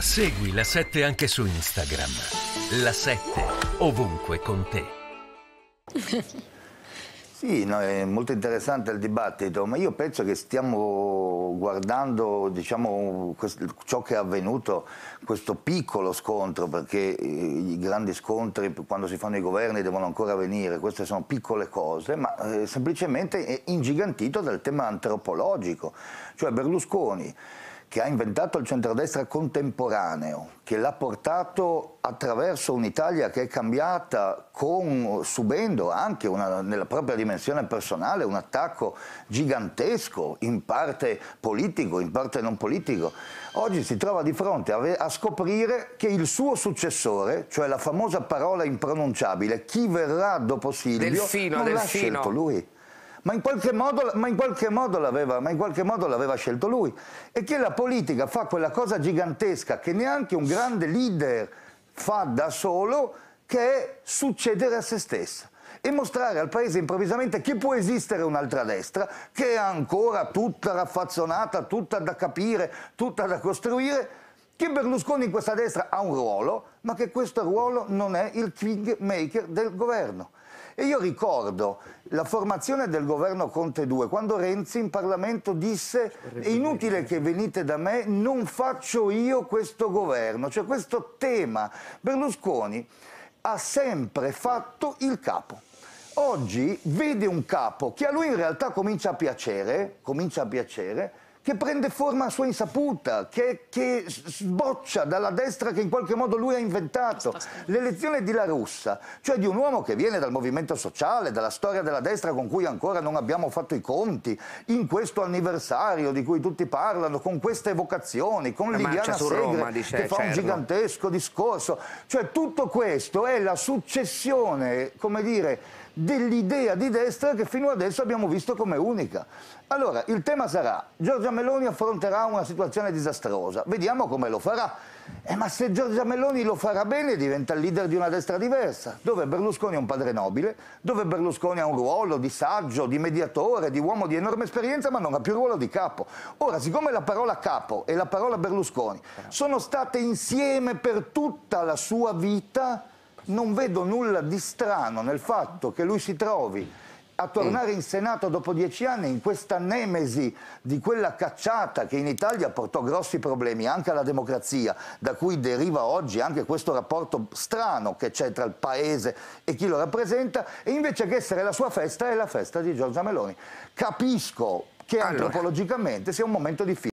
Segui la 7 anche su Instagram. La 7 ovunque con te. Sì, no, è molto interessante il dibattito, ma io penso che stiamo guardando diciamo, ciò che è avvenuto, questo piccolo scontro, perché eh, i grandi scontri quando si fanno i governi devono ancora venire, queste sono piccole cose, ma eh, semplicemente è ingigantito dal tema antropologico, cioè Berlusconi che ha inventato il centrodestra contemporaneo, che l'ha portato attraverso un'Italia che è cambiata con, subendo anche una, nella propria dimensione personale un attacco gigantesco, in parte politico, in parte non politico, oggi si trova di fronte a, a scoprire che il suo successore, cioè la famosa parola impronunciabile, chi verrà dopo Silvio, Delfino, non Delfino. l'ha scelto lui ma in qualche modo, modo l'aveva scelto lui. E che la politica fa quella cosa gigantesca che neanche un grande leader fa da solo, che è succedere a se stessa e mostrare al paese improvvisamente che può esistere un'altra destra, che è ancora tutta raffazzonata, tutta da capire, tutta da costruire, che Berlusconi in questa destra ha un ruolo, ma che questo ruolo non è il kingmaker del governo. E io ricordo la formazione del governo Conte 2, quando Renzi in Parlamento disse è inutile che venite da me, non faccio io questo governo. Cioè questo tema Berlusconi ha sempre fatto il capo. Oggi vede un capo che a lui in realtà comincia a piacere, comincia a piacere che prende forma a sua insaputa, che, che, sboccia dalla destra che in qualche modo lui ha inventato. L'elezione di La Russa, cioè di un uomo che viene dal movimento sociale, dalla storia della destra con cui ancora non abbiamo fatto i conti, in questo anniversario di cui tutti parlano, con queste evocazioni, con Liliana Segre Roma, dice, che fa certo. un gigantesco discorso. Cioè tutto questo è la successione, come dire, dell'idea di destra che fino adesso abbiamo visto come unica. Allora, il tema sarà, Giorgia Meloni affronterà una situazione disastrosa, vediamo come lo farà. Eh, ma se Giorgia Meloni lo farà bene diventa il leader di una destra diversa, dove Berlusconi è un padre nobile, dove Berlusconi ha un ruolo di saggio, di mediatore, di uomo di enorme esperienza, ma non ha più ruolo di capo. Ora, siccome la parola capo e la parola Berlusconi sono state insieme per tutta la sua vita, non vedo nulla di strano nel fatto che lui si trovi a tornare in Senato dopo dieci anni in questa nemesi di quella cacciata che in Italia portò grossi problemi anche alla democrazia, da cui deriva oggi anche questo rapporto strano che c'è tra il paese e chi lo rappresenta, e invece che essere la sua festa è la festa di Giorgia Meloni. Capisco che allora. antropologicamente sia un momento difficile.